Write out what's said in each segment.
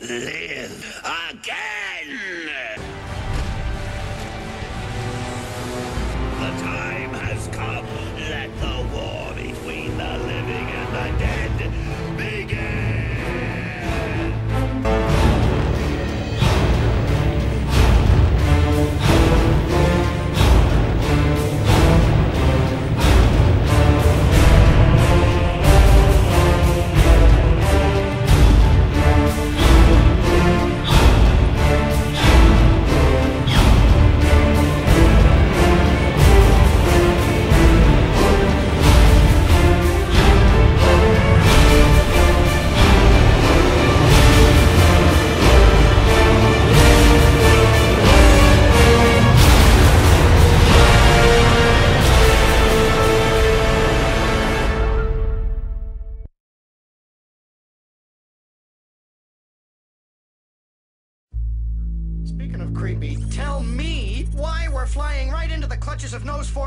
live again!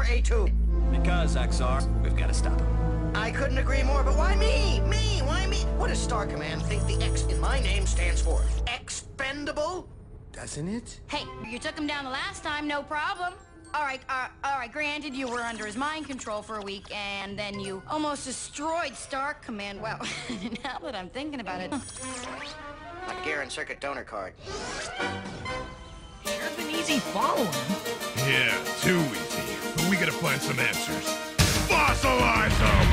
A2? Because, XR, we've got to stop him. I couldn't agree more, but why me? Me? Why me? What does Star Command think the X in my name stands for? Expendable? Doesn't it? Hey, you took him down the last time, no problem. All right, uh, all right, granted you were under his mind control for a week, and then you almost destroyed Star Command. Well, now that I'm thinking about it... My gear and circuit donor card. Should have been easy following. Yeah, too easy. We gotta find some answers. Fossilize them!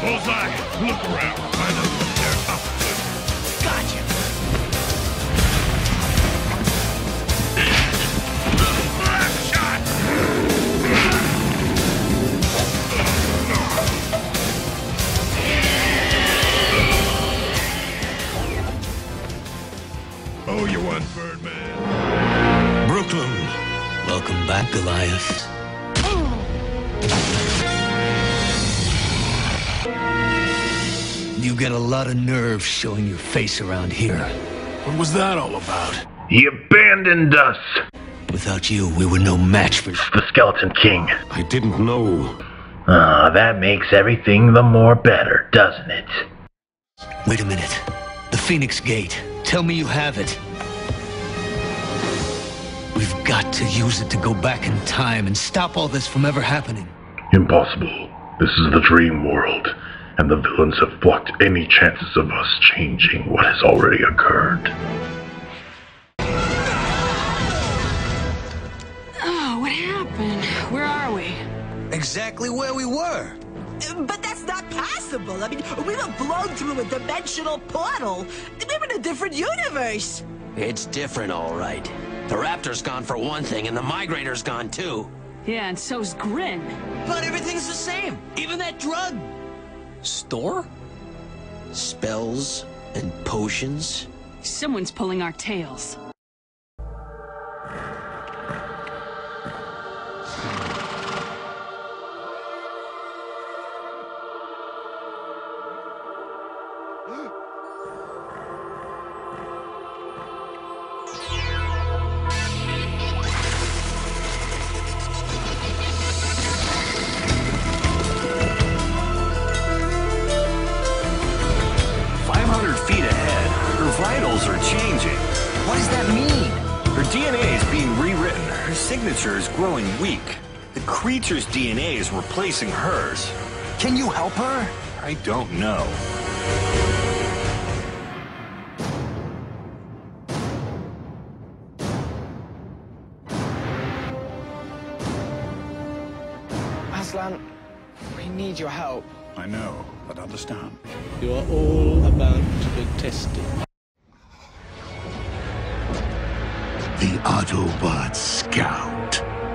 Bullseye, look around. Find out what they're up to. Gotcha. Shot! Oh, you one, Birdman. Brooklyn, welcome back, Goliath. You get a lot of nerve showing your face around here. What was that all about? He abandoned us. Without you, we were no match for The Skeleton King. I didn't know. Ah, that makes everything the more better, doesn't it? Wait a minute. The Phoenix Gate. Tell me you have it. We've got to use it to go back in time and stop all this from ever happening. Impossible. This is the dream world, and the villains have blocked any chances of us changing what has already occurred. Oh, what happened? Where are we? Exactly where we were. But that's not possible. I mean, we were blown through a dimensional portal. We're in a different universe. It's different, all right. The Raptor's gone for one thing, and the Migrator's gone too. Yeah, and so's Grin. But everything's the same. Even that drug. Store? Spells and potions? Someone's pulling our tails. Signature is growing weak. The creature's DNA is replacing hers. Can you help her? I don't know. Aslan, we need your help. I know, but understand. You are all about to be tested. The Autobot Scout.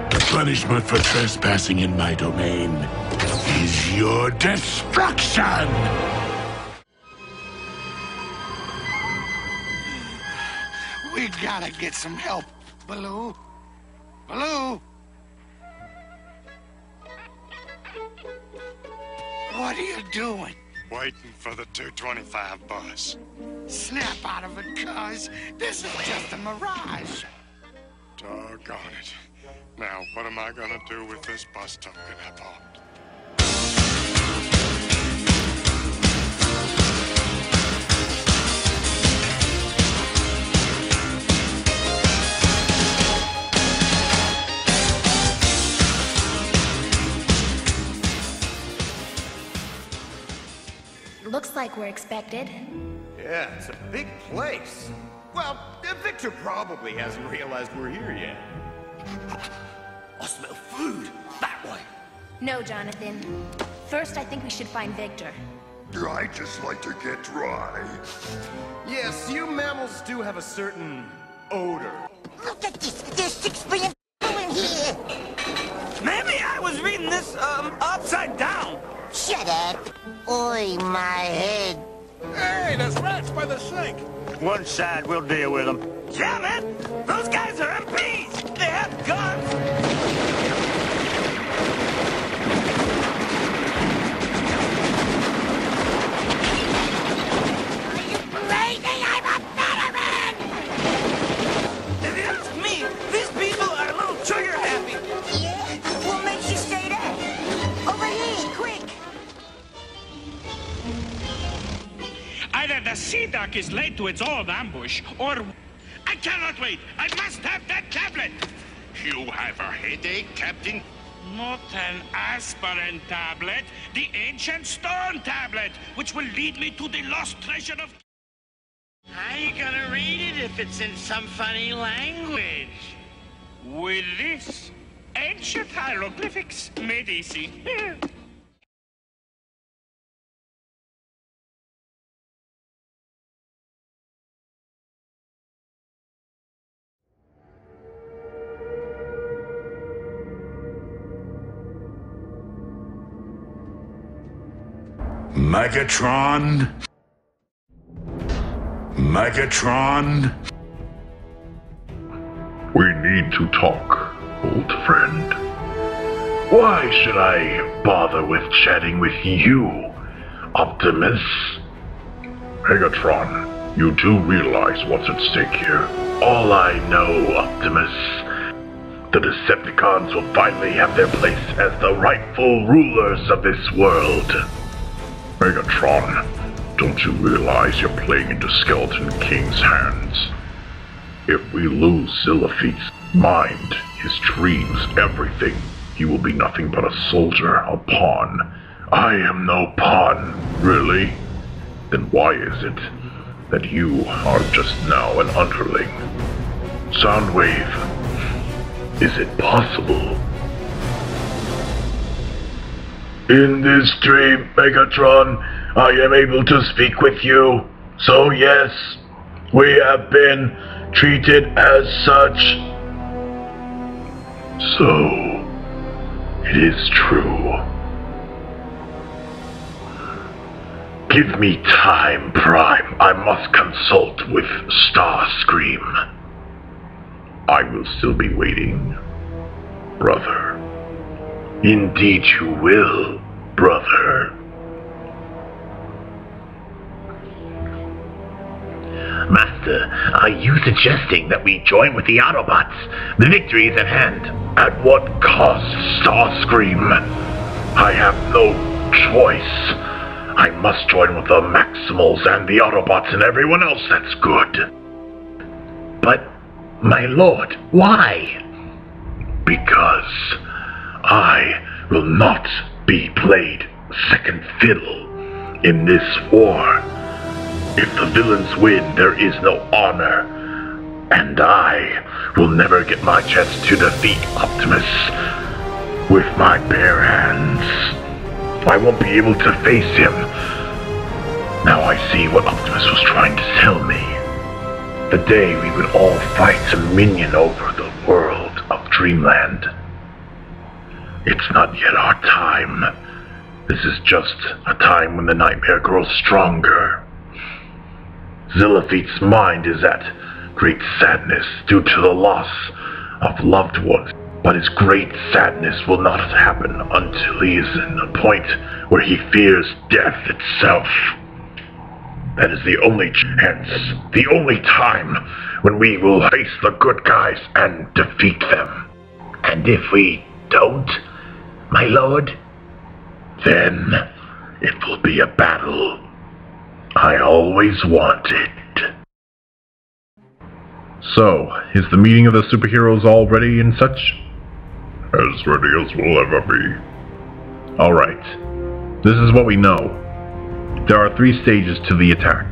The punishment for trespassing in my domain is your destruction! We gotta get some help. Baloo? Baloo? What are you doing? Waiting for the 225 bus. Snap out of it, cuz. This is just a mirage. Doggone it. Now, what am I gonna do with this bus token I bought? Like we're expected. Yeah, it's a big place. Well, uh, Victor probably hasn't realized we're here yet. I smell food. That way. No, Jonathan. First, I think we should find Victor. I just like to get dry. Yes, you mammals do have a certain odor. Look at this! There's six billion people in here! Maybe I was reading this, um, upside down. Shut up! Oi, my head! Hey, there's rats by the sink. One side, we'll deal with them. Yeah, it! Those guys are MPs! They have guns! Either the Sea Duck is laid to its own ambush, or... I cannot wait! I must have that tablet! You have a headache, Captain? Not an aspirin tablet, the ancient stone tablet, which will lead me to the lost treasure of... How you gonna read it if it's in some funny language? With this, ancient hieroglyphics made easy. Megatron? Megatron? We need to talk, old friend. Why should I bother with chatting with you, Optimus? Megatron, you do realize what's at stake here. All I know, Optimus. The Decepticons will finally have their place as the rightful rulers of this world. Megatron, don't you realize you're playing into Skeleton King's hands? If we lose Zillafeet's mind, his dreams, everything, he will be nothing but a soldier, a pawn. I am no pawn, really? Then why is it that you are just now an underling? Soundwave, is it possible? In this dream, Megatron, I am able to speak with you. So yes, we have been treated as such. So, it is true. Give me time, Prime. I must consult with Starscream. I will still be waiting, brother. Indeed you will, brother. Master, are you suggesting that we join with the Autobots? The victory is at hand. At what cost, Starscream? I have no choice. I must join with the Maximals and the Autobots and everyone else that's good. But, my lord, why? Because I will not be played second fiddle in this war. If the villains win, there is no honor. And I will never get my chance to defeat Optimus with my bare hands. I won't be able to face him. Now I see what Optimus was trying to tell me. The day we would all fight Dominion over the world of Dreamland. It's not yet our time. This is just a time when the nightmare grows stronger. Zillafeet's mind is at great sadness due to the loss of loved ones, but his great sadness will not happen until he is in a point where he fears death itself. That is the only chance, the only time when we will face the good guys and defeat them. And if we don't, my lord? Then it will be a battle I always wanted. So, is the meeting of the superheroes all ready and such? As ready as we'll ever be. Alright. This is what we know. There are three stages to the attack.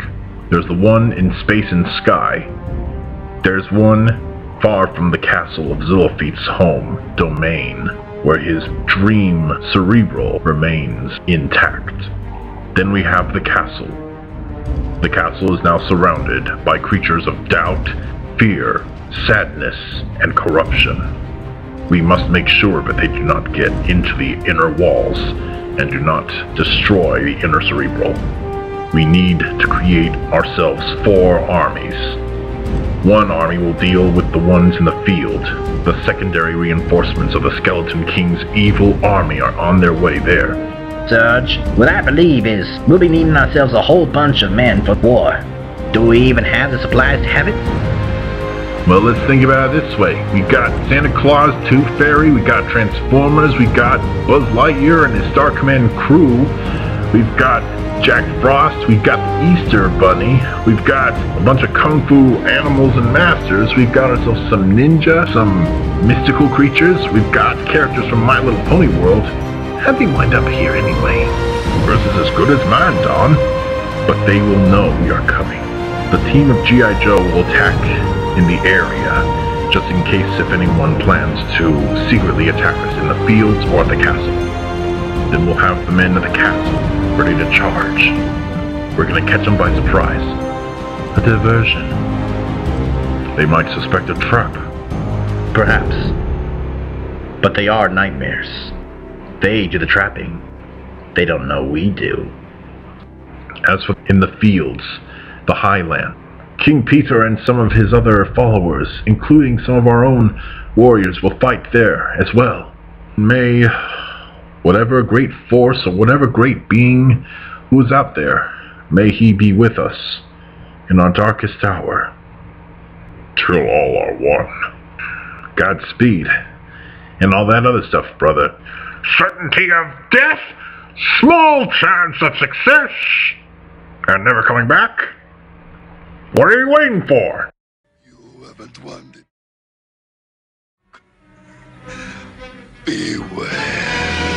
There's the one in space and sky. There's one far from the castle of Zillafeet's home domain, where his dream cerebral remains intact. Then we have the castle. The castle is now surrounded by creatures of doubt, fear, sadness, and corruption. We must make sure that they do not get into the inner walls and do not destroy the inner cerebral. We need to create ourselves four armies. One army will deal with the ones in the field. The secondary reinforcements of the Skeleton King's evil army are on their way there. Sarge, what I believe is we'll be needing ourselves a whole bunch of men for war. Do we even have the supplies to have it? Well, let's think about it this way. We got Santa Claus, Tooth Fairy, we got Transformers, we got Buzz Lightyear and his Star Command crew, we've got Jack Frost, we've got the Easter Bunny, we've got a bunch of Kung Fu animals and masters, we've got ourselves some ninja, some mystical creatures, we've got characters from My Little Pony World. How'd they wind up here anyway? Yours is as good as mine, Don. But they will know we are coming. The team of G.I. Joe will attack in the area, just in case if anyone plans to secretly attack us in the fields or at the castle. Then we'll have the men of the castle ready to charge. We're gonna catch them by surprise. A diversion. They might suspect a trap. Perhaps. But they are nightmares. They do the trapping. They don't know we do. As for in the fields, the highland, King Peter and some of his other followers, including some of our own warriors, will fight there as well. May whatever great force or whatever great being who is out there, may he be with us in our darkest hour. Till all are one. Godspeed. And all that other stuff, brother. Certainty of death, small chance of success, and never coming back? What are you waiting for? You haven't won. Beware.